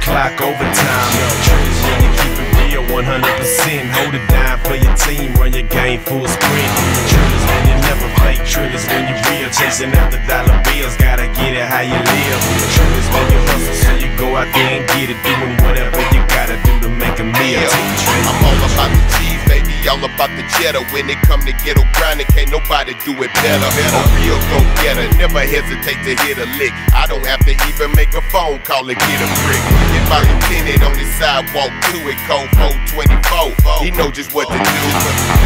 clock overtime. You keep it real 100%. Hold it down for your team, run your game full sprint. Trillers when you never fake, trillers when you real. Chasing after dollar bills, gotta get it how you live. Trillers when you hustle, so you go out there and get it, doing all about the cheddar. When it come to ghetto grinding, can't nobody do it better. A real go getter, never hesitate to hit a lick. I don't have to even make a phone call to get a brick. If I lieutenant on the sidewalk to it, code 424, he know just what to do.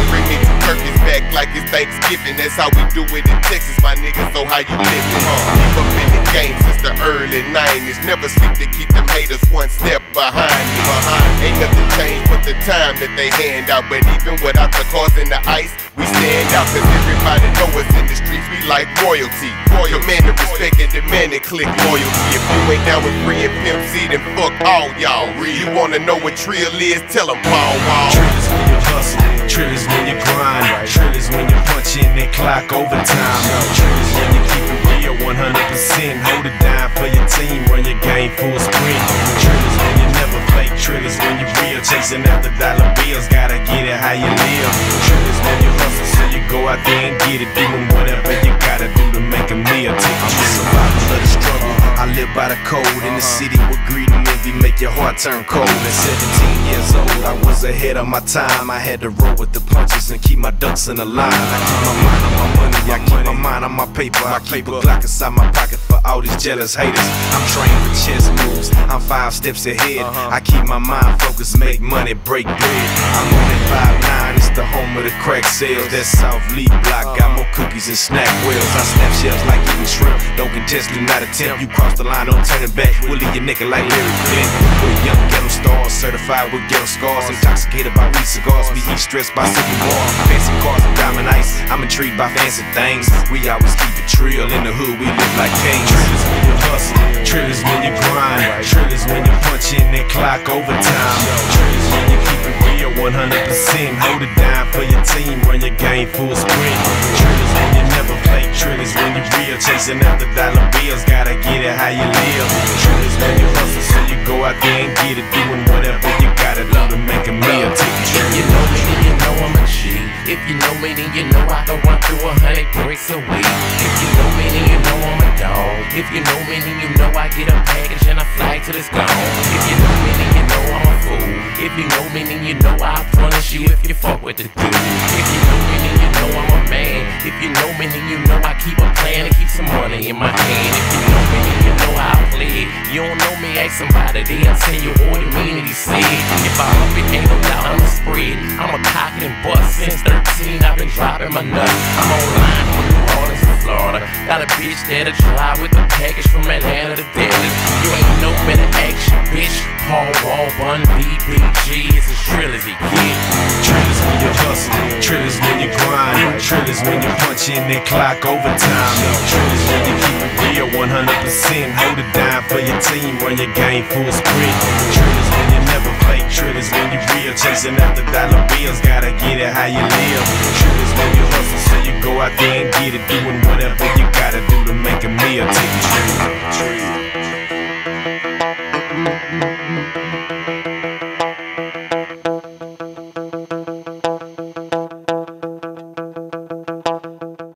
Bring me two turkeys back like it's Thanksgiving. That's how we do it in Texas, my niggas. So how you living? Keep up in the game since the early 90s. Never sleep to keep them haters one step behind me. Ain't nothing changed but the time that they hand out. But even without the cars and the ice, we stand out. Cause everybody know us in the streets, we like royalty. Royal man to respect and demand and click loyalty. If you ain't down with free and Pimp C, then fuck all y'all. You wanna know what trill is? Tell them Paul Wall. Trillers when you hustle, trillers when you grind, trillers when you punch in that clock overtime. Trillers when you keep it real 100%, hold it down for your team, run your game full chasing after dollar bills, gotta get it how you live. Trillers when you hustle, so you go out there and get it, doing whatever you gotta do to make a meal. By the code in the uh-huh. city where greed and envy make your heart turn cold. At 17 years old, I was ahead of my time. I had to roll with the punches and keep my ducks in a line. I keep my mind on my money, I keep my mind on my paper. I keep a Glock inside my pocket for all these jealous haters. I'm trained for chess moves, I'm five steps ahead. Uh-huh. I keep my mind focused, make money, break bread. I'm on that 5'9, it's the home of the crack sales. That South League block got more cookies and snack wheels. I snap shells like eating shrimp. Don't contest, do not attempt. You cross the line, don't turn it back. We'll leave your nigga like Larry Flynt. We're young ghetto stars, certified with ghetto scars. Intoxicated by weed cigars, we eat stressed by sipping more. Fancy cars and diamond ice. I'm intrigued by fancy things. We always keep it trill in the hood. We live like kings. Trillers when you hustle, trillers when you grind, trillers when you punch in that clock overtime. 100%. Hold it down for your team, run your game full sprint. Trillers when you never fake, trillers when you real, chasing after dollar bills, gotta get it how you live. Trillers when you hustle, so you go out there and get it, doing whatever you gotta do to make a meal. Take a you know me, then you know I'm a G. If you know me, then you know I can run through a hundred bricks a week. If you know me, then you know I'm a dog. If you know me, then you know I get a package and I fly to this gone. If you know me, then you If you know me, then you know I punish you if you fuck with the dude. If you know me, then you know I'm a man. If you know me, then you know I keep a plan to keep some money in my hand. If you know me, then you know I play. You don't know me, ask somebody, they'll tell you what it mean that he said. If I up it, ain't no doubt I'm a spread. I'm a cock and bust since 13. I've been dropping my nuts. I'm online from New Orleans to Florida. Got a bitch that'll drive with a package from Atlanta to Dallas. You ain't no better action, bitch. Paul Wall, Bun, BBG. As when you hustle, trillers when you grind, trillers when you punch in that clock overtime. Trillers when you keep it real 100%. Hold it down for your team, run your game full sprint. Trillers when you never fake, trillers when you real, chasing after dollar bills, gotta get it how you live. Trillers when you hustle, so you go out there and get it, doing whatever you gotta do to make a meal. Trip.